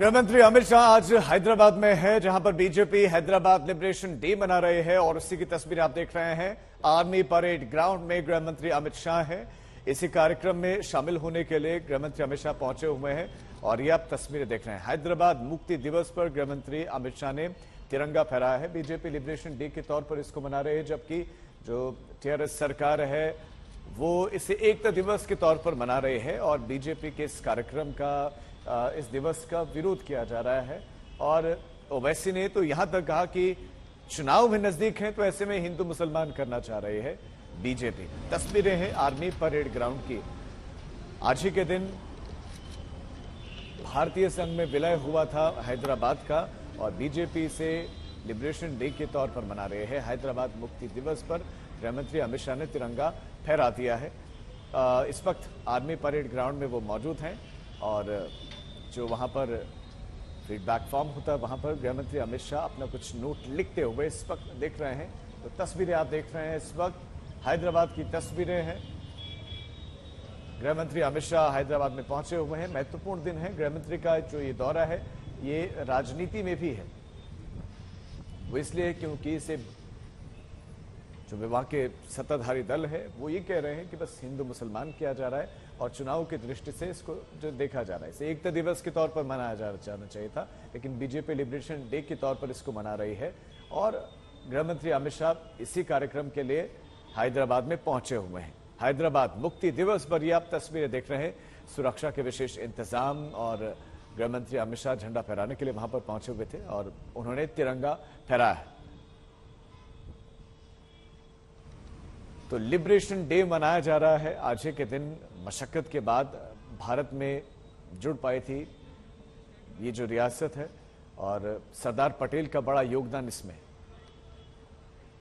गृहमंत्री अमित शाह आज हैदराबाद में है, जहाँ पर बीजेपी हैदराबाद लिबरेशन डे मना रहे हैं और उसी की तस्वीर आप देख रहे हैं। आर्मी परेड ग्राउंड में गृहमंत्री अमित शाह है। इसी कार्यक्रम में शामिल होने के लिए गृहमंत्री अमित शाह पहुँचे हुए हैं और ये आप तस्वीरें देख रहे हैं। हैदराबाद मुक्ति दिवस पर गृहमंत्री अमित शाह ने तिरंगा फहराया है। बीजेपी लिबरेशन डे के तौर पर इसको मना रहे हैं, जबकि जो टीआरएस सरकार है, वो इसे एकता दिवस के तौर पर मना रहे हैं और बीजेपी के इस कार्यक्रम का इस दिवस का विरोध किया जा रहा है। और ओवैसी ने तो यहाँ तक कहा कि चुनाव भी नज़दीक हैं तो ऐसे में हिंदू मुसलमान करना चाह रहे हैं बीजेपी। तस्वीरें हैं आर्मी परेड ग्राउंड की। आज ही के दिन भारतीय संघ में विलय हुआ था हैदराबाद का, और बीजेपी से लिबरेशन डे के तौर पर मना रहे हैं। हैदराबाद मुक्ति दिवस पर गृहमंत्री अमित शाह ने तिरंगा फहरा दिया है। इस वक्त आर्मी परेड ग्राउंड में वो मौजूद हैं, और जो वहाँ पर फीडबैक फॉर्म होता है, वहाँ पर गृहमंत्री अमित शाह अपना कुछ नोट लिखते हुए इस वक्त देख रहे हैं। तो तस्वीरें आप देख रहे हैं इस वक्त। हैदराबाद की तस्वीरें हैं। गृहमंत्री अमित शाह हैदराबाद में पहुँचे हुए हैं। महत्वपूर्ण दिन है। गृहमंत्री का जो ये दौरा है, ये राजनीति में भी है। वो इसलिए क्योंकि इसे जो विवाह के सत्ताधारी दल है, वो ये कह रहे हैं कि बस हिंदू मुसलमान किया जा रहा है और चुनाव की दृष्टि से इसको जो देखा जा रहा है। इसे एकता दिवस के तौर पर मनाया जा, जाना चाहिए था, लेकिन बीजेपी लिबरेशन डे के तौर पर इसको मना रही है। और गृहमंत्री अमित शाह इसी कार्यक्रम के लिए हैदराबाद में पहुँचे हुए हैं। हैदराबाद मुक्ति दिवस पर ये आप तस्वीरें देख रहे हैं। सुरक्षा के विशेष इंतज़ाम और गृहमंत्री अमित शाह झंडा फहराने के लिए वहाँ पर पहुँचे हुए थे और उन्होंने तिरंगा फहराया। तो लिबरेशन डे मनाया जा रहा है। आज के दिन मशक्कत के बाद भारत में जुड़ पाई थी ये जो रियासत है और सरदार पटेल का बड़ा योगदान इसमें